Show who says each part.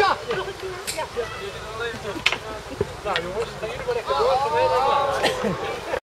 Speaker 1: Ja!
Speaker 2: Nou jongens, gaan jullie maar lekker door.